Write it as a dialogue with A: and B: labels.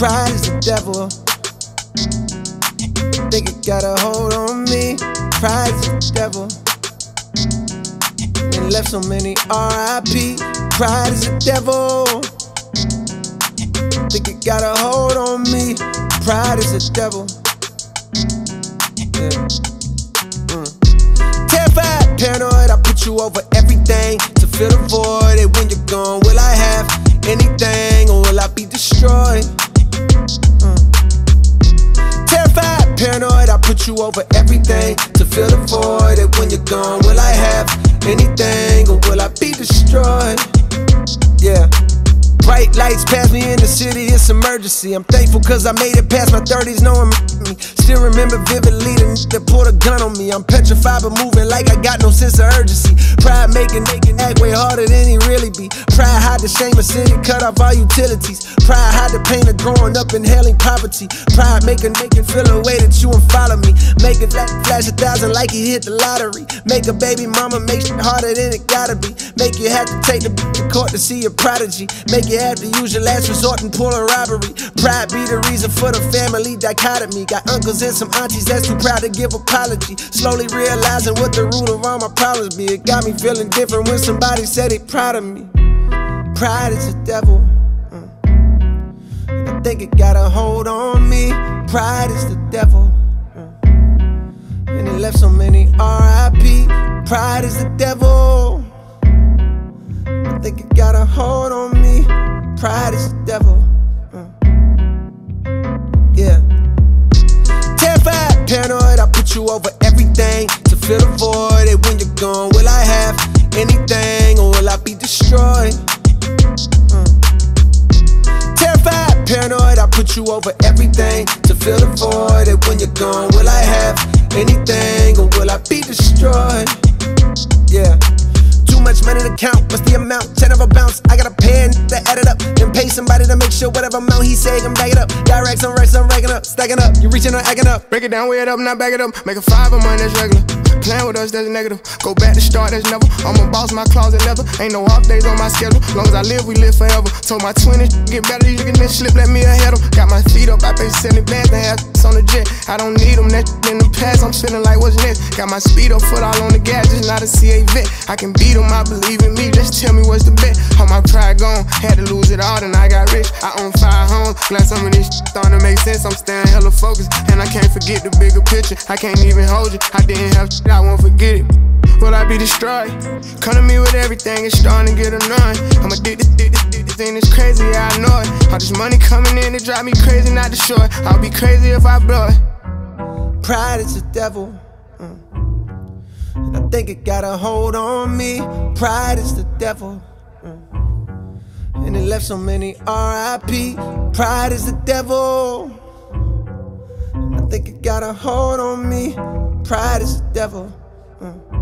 A: Pride is the devil. Think it got a hold on me. Pride is the devil. And left so many RIP. Pride is the devil. Think it got a hold on me. Pride is the devil. Yeah. Mm. Terrified, paranoid, I put you over everything to fill the void. And when you're gone, will I have anything or will I be destroyed? You over everything to fill the void. And when you're gone, will I have anything or will I be destroyed? Yeah. Bright lights pass me in the city, it's emergency. I'm thankful cause I made it past my 30s, no one me. Still remember vividly the that pulled a gun on me. I'm petrified but moving like I got no sense of urgency. Pride making making act way harder than he really be. Pride hide the shame of city, cut off all utilities. Pride hide the pain of growing up inhaling poverty. Pride making making feel a way that you and follow. Make it flash, a thousand like he hit the lottery. Make a baby mama make shit harder than it gotta be. Make you have to take the to court to see a prodigy. Make you have to use your last resort and pull a robbery. Pride be the reason for the family dichotomy. Got uncles and some aunties that's too proud to give apology. Slowly realizing what the root of all my problems be. It got me feeling different when somebody said they proud of me. Pride is the devil. Mm. I think it got a hold on me. Pride is the devil. Pride is the devil. I think it got a hold on me. Pride is the devil. Mm. Yeah. Terrified, paranoid, I put you over everything to fill the void. And when you're gone, will I have anything or will I be destroyed? Mm. Terrified, paranoid, I put you over everything to fill the void. And when you're gone, will I have anything or will I be destroyed? Yeah. Too much money to count, what's the amount? Ten of a bounce, I gotta and to add it up. Then pay somebody to make sure whatever amount he say can back it up. Directs, I'm racks, I'm racking up, stacking up. You reaching or acting up.
B: Break it down, weigh it up, not back it up. Make a five of mine, that's regular. Playing with us, that's negative. Go back to start, that's never. I'm a boss, my closet leather. Ain't no off days on my schedule. Long as I live, we live forever. Told my twin get better, you can this slip, let me ahead of. Got my feet up, I pay 70 bands, they have on the jet. I don't need them, that in the past, I'm feeling like what's next. Got my speed up, foot all on the gas, just not a CA vet. I can beat them, I believe in me, just tell me what's the bet. All my pride gone, had to lose it all, then I got rich. I own glad some of this starting to make sense. I'm staying hella focused, and I can't forget the bigger picture. I can't even hold you, I didn't have shit, I won't forget it. Will I be destroyed? To me with everything, it's starting to get annoying. I'm addicted, addicted, addicted, thing is crazy, yeah, I know it. All this money coming in, it drive me crazy, not to show it. I'll be crazy if I blow it.
A: Pride is the devil. Mm. And I think it got a hold on me. Pride is the devil. And it left so many RIP. Pride is the devil. I think it got a hold on me. Pride is the devil. Mm.